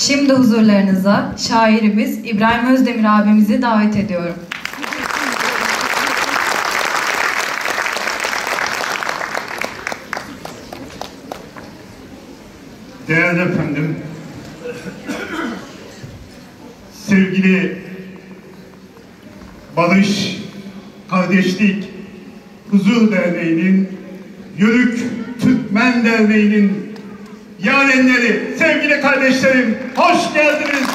Şimdi huzurlarınıza şairimiz İbrahim Özdemir abimizi davet ediyorum. Değerli efendim, sevgili Barış, Kardeşlik, Huzur Derneği'nin, Yörük Türkmen Derneği'nin yarenleri, sevgili kardeşlerim, hoş geldiniz,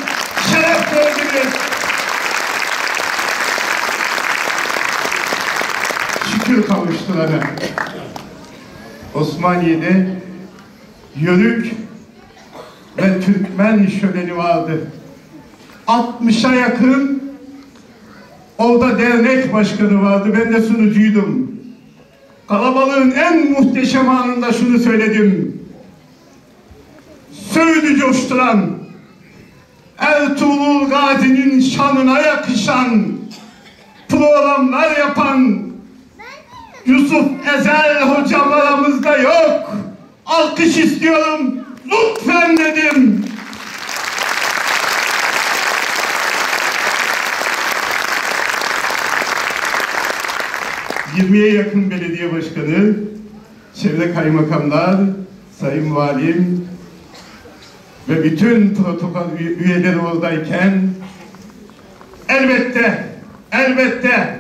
şeref verdiniz. Şükür kavuştulara. Osmaniye'de Yörük ve Türkmen şöleni vardı. 60'a yakın orada dernek başkanı vardı. Ben de sunucuydum. Kalabalığın en muhteşem anında şunu söyledim. Söğüdü coşturan, Ertuğrul Gazi'nin şanına yakışan, programlar yapan Yusuf Ezel hocam aramızda yok. Alkış istiyorum. Lütfen dedim. Yirmiye yakın belediye başkanı, çevre kaymakamlar, sayın valim ve bütün protokol üye- üyeleri oradayken elbette, elbette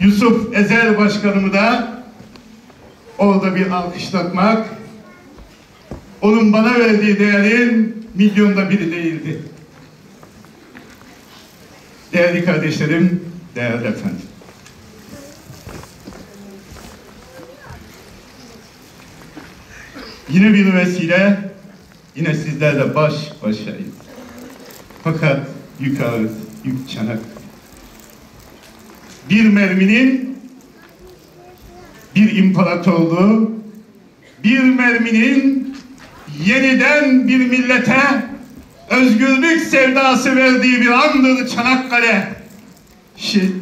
Yusuf Ezel başkanımı da orada bir alkışlatmak onun bana verdiği değerin milyonda biri değildi. Değerli kardeşlerim, değerli efendim. Yine bir vesile, yine sizlerle baş başayız. Fakat yük ağır, yük çanak. Bir merminin bir imparatorluğu, bir merminin yeniden bir millete özgürlük sevdası verdiği bir andır Çanakkale. Şi,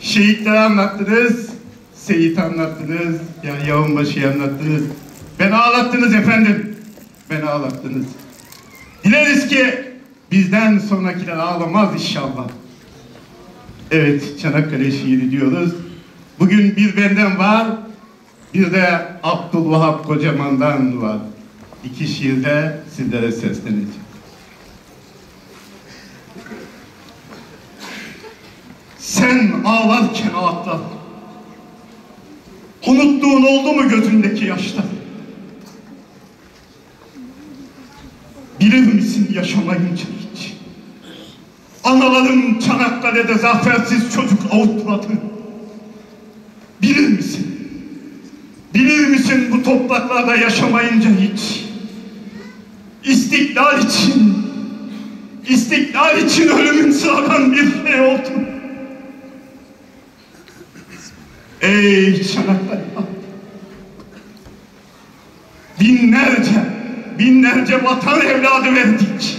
şehitleri anlattınız, Seyit anlattınız, ya Yavunbaşı'yı anlattınız. Beni ağlattınız efendim, beni ağlattınız. Dileriz ki bizden sonrakiler ağlamaz inşallah. Evet, Çanakkale şiiri diyoruz. Bugün bir benden var, bir de Abdülvahap Kocaman'dan var. İki şiirde sizlere sesleneceğim. Sen ağlarken ağlatlar. Unuttuğun oldu mu gözündeki yaşlar? Bilir misin yaşamayınca hiç? Analarım Çanakkale'de zafersiz çocuk avutladı. Bilir misin? Bilir misin bu topraklarda yaşamayınca hiç? İstiklal için, istiklal için ölümün sıradan bir şey oldu. Ey Çanakkale! Binlerce, binlerce vatan evladı verdik.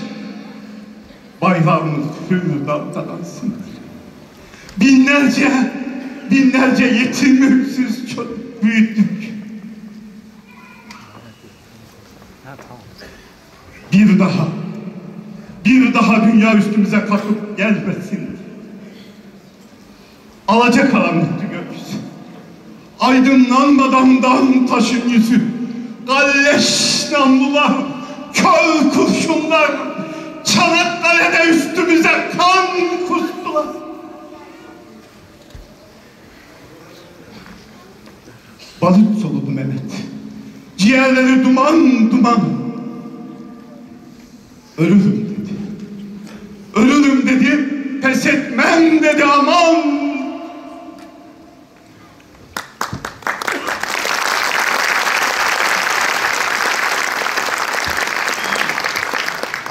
Bayrağımız hür dalgalansın. Binlerce, binlerce yetim öksüz çocuk büyüttük. Bir daha, bir daha dünya üstümüze kalkıp gelmesin. Alacakaranlıktı gökyüzü. Aydınlanmadan dağın taşın yüzü. Galleş namlular, kör kurşunlar, Çanakkale'de üstümüze kan kustular. Barut soludu Mehmet. Ciğerleri duman duman. Ölürüm dedi. Ölürüm dedi. Pes etmem dedi aman.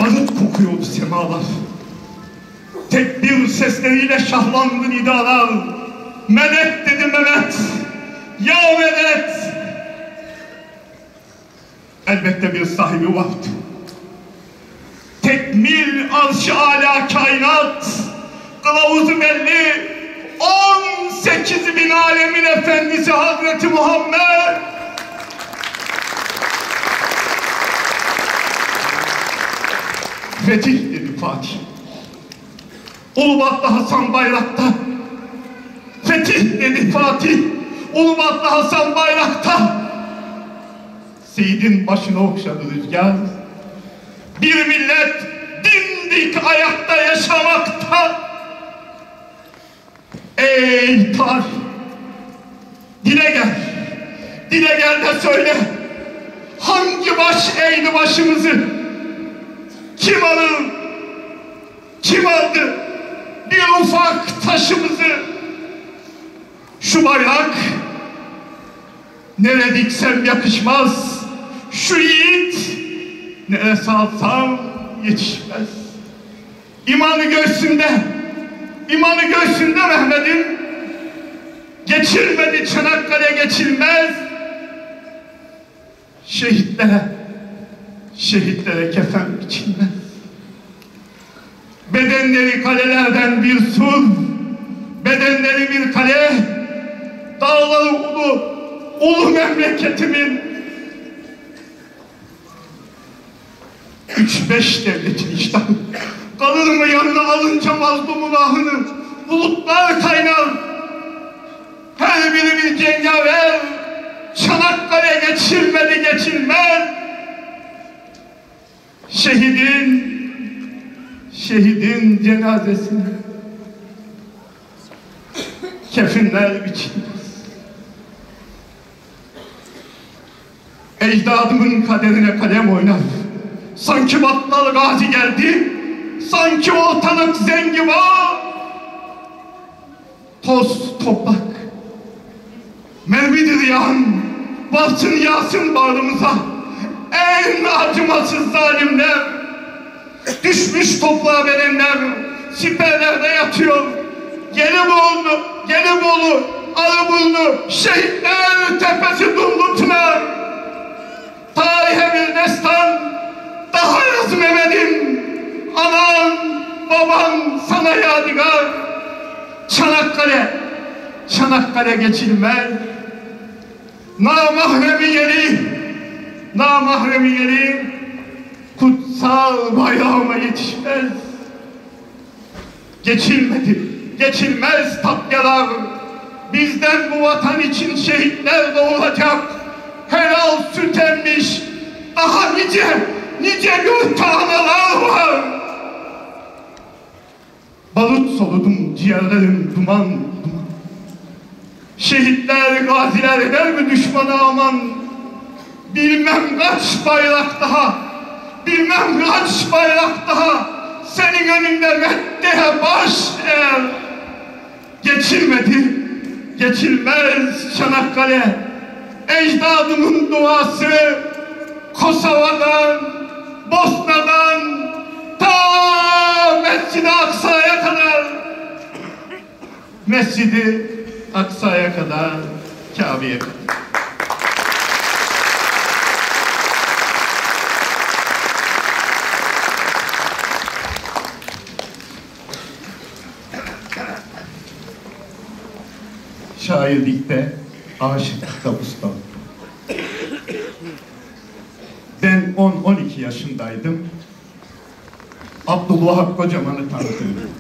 Barut kokuyordu semalar. Tek bir sesleriyle şahlandı nidalar. Medet dedi Mehmet. Ya Medet. Elbette bir sahibi vardı. Tekmil arş-ı ala kainat. Kılavuzu belli. 18 bin alemin efendisi Hazreti Muhammed. Fetih dedi Fatih. Ulubatlı Hasan Bayraktar. Fetih dedi Fatih. Ulubatlı Hasan Bayraktar. Seyidin başını okşadı rüzgar. Bir millet dimdik ayakta yaşamakta. Ey tarih! Dile gel. Dile gel de söyle. Hangi baş eğdi başımızı? Kim alır? Kim aldı? Bir ufak taşımızı. Şu bayrak nere diksem yakışmaz. Şu yiğit nere salsam yetişmez. İmanı göğsünde, imanı göğsünde Mehmet'in geçilmedi Çanakkale geçilmez. Şehitlere, şehitlere kefen biçilmez. Bedenleri kalelerden bir sur, bedenleri bir kale, dağları ulu, ulu memleketimin üç beş devletin iştahı. Kalır mı yanına alınca mazlumun ahını, bulutlar kaynar, her biri bir cengaver, Çanakkale geçilmedi geçilmez. Şehidin, şehidin cenazesine kefenler biçilmez. Ecdadımın kaderine kalem oynar. Sanki Battal Gazi geldi, sanki ortalık zengi var. Toz toprak, mermidir yağan, batsın yağsın bağrımıza. En acımasız zalimler, düşmüş toprağa verenler, siperlerde yatıyor. Gelibolu, Gelibolu, Arıburnu, şehitler tepesi Dumlu Pınar. Tarihe bir destan, daha yazmemedim. Anan, baban sana yadigar. Çanakkale, Çanakkale geçilmez. Namahremi yeri, namahremi yeri kutsal bayrağıma yetişmez. Geçilmedi, geçilmez tatyalar. Bizden bu vatan için şehitler doğulacak. Helal süt emmiş, daha nice, nice gül tanalar var. Balut soludum ciğerlerim duman duman. Şehitler, gaziler eder mi düşmana aman? Bilmem kaç bayrak daha, bilmem kaç bayrak daha senin önünde meddeye baş eğer. Geçilmedi, geçilmez Çanakkale. Ecdadımın duası Kosova'dan, Bosna'dan ta Mescid-i Aksa'ya kadar Mescid-i Aksa'ya kadar Kabe'ye kadar. Şairlikte, aşıklıkta usta. Ben 10-12 yaşındaydım. Abdülvahap Kocaman'ı tanıdım.